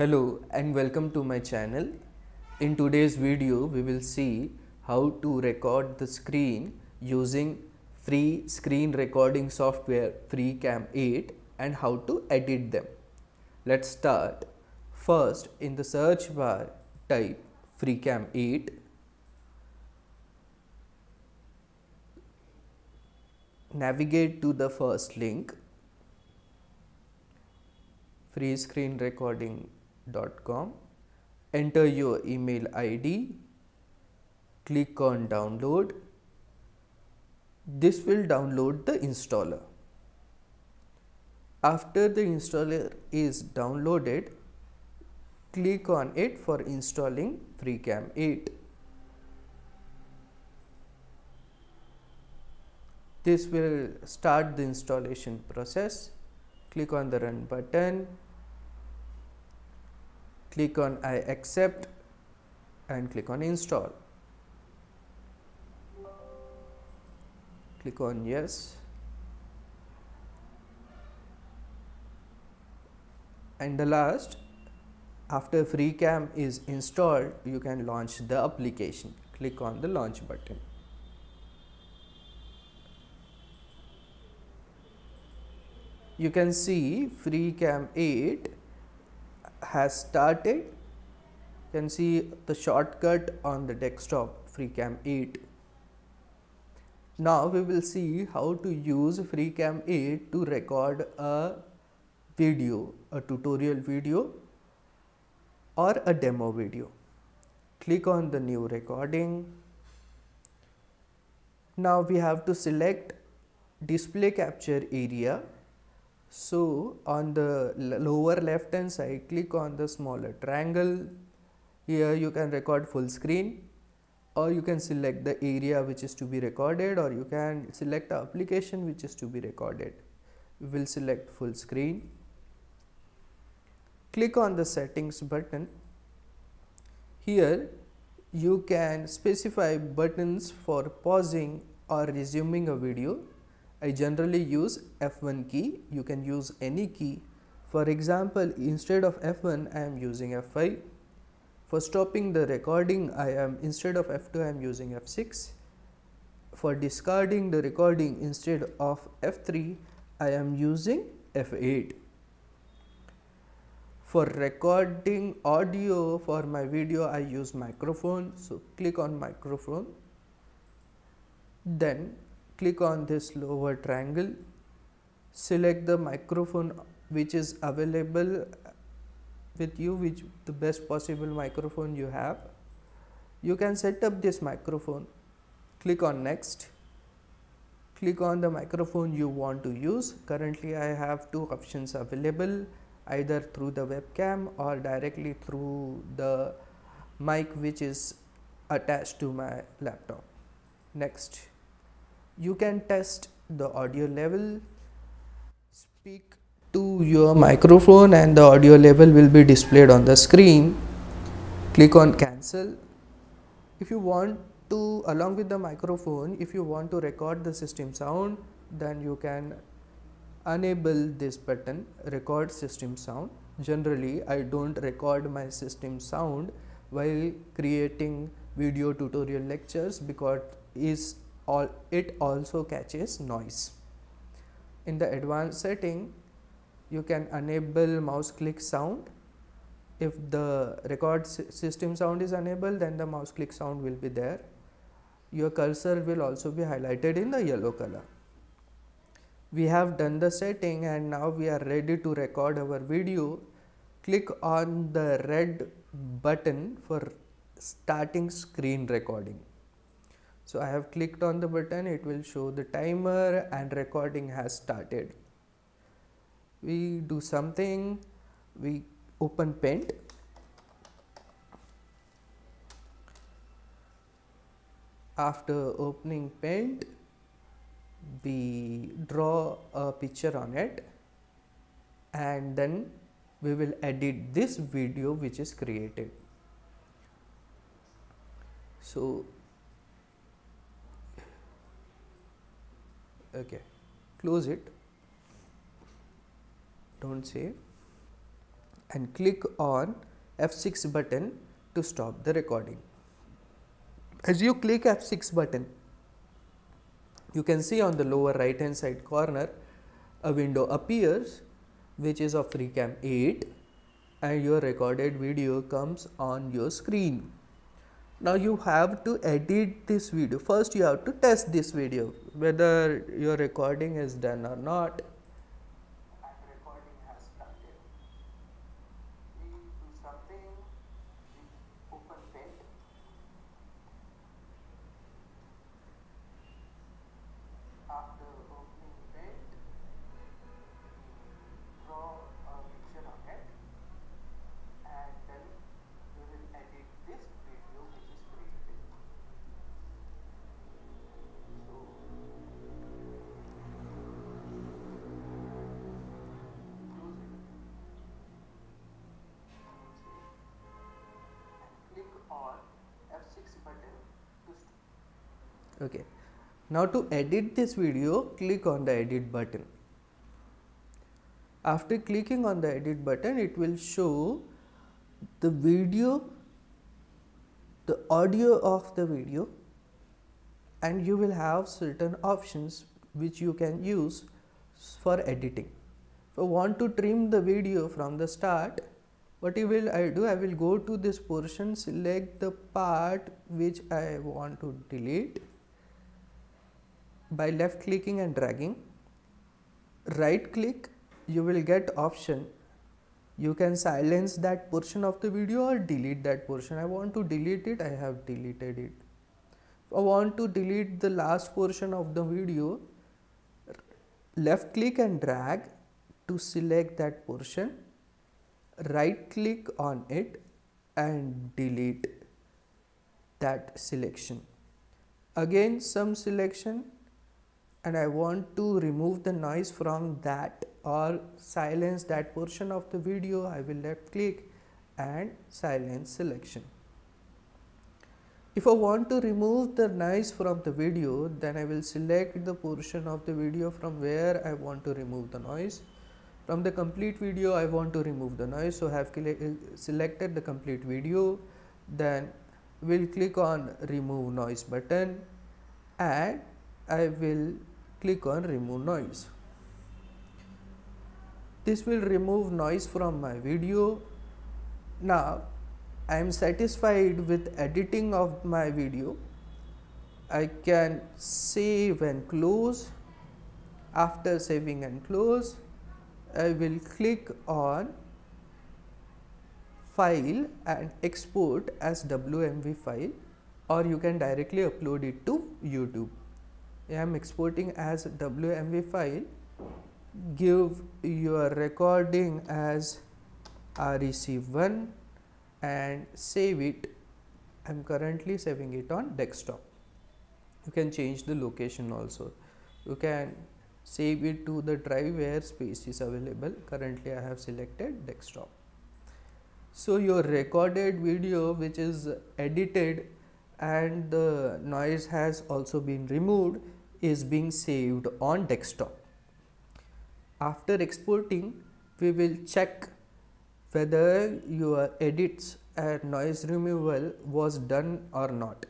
Hello and welcome to my channel. In today's video we will see how to record the screen using free screen recording software FreeCam 8 and how to edit them. Let's start. First in the search bar type FreeCam 8 navigate to the first link freescreenrecording.com enter your email id click on download. This will download the installer. After the installer is downloaded click on it for installing FreeCam 8 this will start the installation process. Click on the run button click on I accept and click on install. Click on yes. And the last after FreeCam is installed you can launch the application. Click on the launch button. You can see FreeCam 8 has started. You can see the shortcut on the desktop FreeCam 8 now we will see how to use FreeCam 8 to record a video a tutorial video or a demo video. Click on the new recording. Now we have to select display capture area so on the lower left hand side click on the smaller triangle. Here you can record full screen or you can select the area which is to be recorded or you can select the application which is to be recorded. We will select full screen. Click on the settings button. Here you can specify buttons for pausing or resuming a video I generally use F1 key, you can use any key. For example, instead of F1 I am using F5. For stopping the recording I am instead of F2 I am using F6. For discarding the recording instead of F3 I am using F8. For recording audio for my video I use microphone. So, click on microphone. Then click on this lower triangle select the microphone which is available with you which the best possible microphone you have. You can set up this microphone. Click on next. Click on the microphone you want to use. Currently i have two options available either through the webcam or directly through the mic which is attached to my laptop. Next you can test the audio level. Speak to your microphone and the audio level will be displayed on the screen. Click on cancel. If you want to along with the microphone if you want to record the system sound then you can enable this button record system sound. Generally i don't record my system sound while creating video tutorial lectures because is all it also catches noise. In the advanced setting you can enable mouse click sound. If the record system sound is enabled then the mouse click sound will be there. Your cursor will also be highlighted in the yellow color. We have done the setting and now we are ready to record our video. Click on the red button for starting screen recording. So, I have clicked on the button it will show the timer and recording has started. We do something we open paint after opening paint we draw a picture on it and then we will edit this video which is created. So, okay close it don't save and click on F6 button to stop the recording. As you click F6 button, you can see on the lower right hand side corner a window appears which is of FreeCam 8 and your recorded video comes on your screen. Now you have to edit this video. First you have to test this video whether your recording is done or not. Okay. Now to edit this video click on the edit button. After clicking on the edit button it will show the video the audio of the video and you will have certain options which you can use for editing. If I want to trim the video from the start what you will I do I will go to this portion select the part which I want to delete by left clicking and dragging right click you will get option. You can silence that portion of the video or delete that portion. I want to delete it I have deleted it. If I want to delete the last portion of the video left click and drag to select that portion right click on it and delete that selection. Again some selection and I want to remove the noise from that or silence that portion of the video I will left click and silence selection. If I want to remove the noise from the video then I will select the portion of the video from where I want to remove the noise. From the complete video I want to remove the noise so I have uh, selected the complete video then we'll click on remove noise button and I will click on remove noise. This will remove noise from my video. Now I am satisfied with editing of my video. I can save and close. After saving and close, I will click on file and export as WMV file or you can directly upload it to YouTube. I am exporting as WMV file. Give your recording as REC1 and save it. I am currently saving it on desktop. You can change the location also. You can save it to the drive where space is available. Currently I have selected desktop. So your recorded video which is edited and the noise has also been removed is being saved on desktop. After exporting, we will check whether your edits and noise removal was done or not.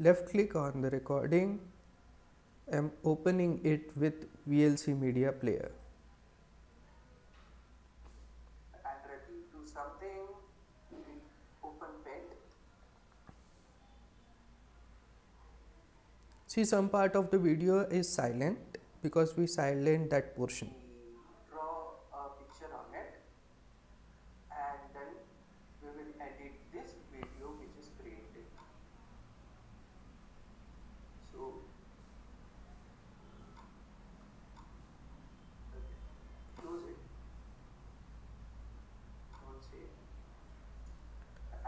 Left click on the recording. I am opening it with VLC media player. See some part of the video is silent because we silent that portion. Draw a picture on it and then we will edit this video which is created. So close it don't save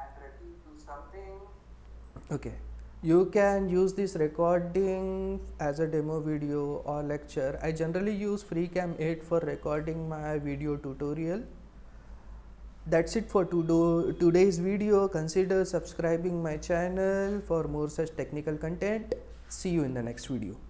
and ready to something. Okay. You can use this recording as a demo video or lecture. I generally use freecam 8 for recording my video tutorial. That's it for to today's video. Consider subscribing my channel for more such technical content. See you in the next video